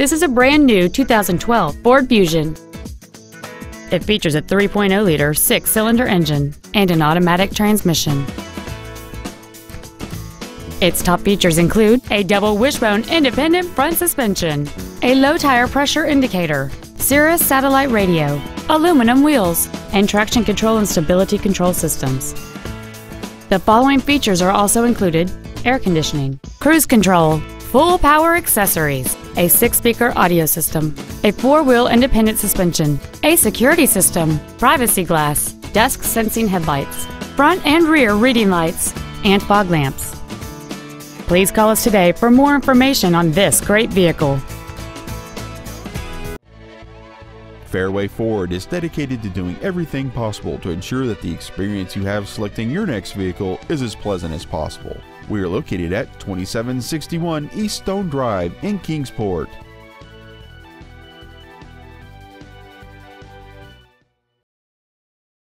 This is a brand new 2012 Ford Fusion. It features a 3.0-liter six-cylinder engine and an automatic transmission. Its top features include a double wishbone independent front suspension, a low tire pressure indicator, Sirius satellite radio, aluminum wheels, and traction control and stability control systems. The following features are also included air conditioning, cruise control, full power accessories, a six speaker audio system, a four wheel independent suspension, a security system, privacy glass, dusk sensing headlights, front and rear reading lights, and fog lamps. Please call us today for more information on this great vehicle. Fairway Ford is dedicated to doing everything possible to ensure that the experience you have selecting your next vehicle is as pleasant as possible. We are located at 2761 East Stone Drive in Kingsport.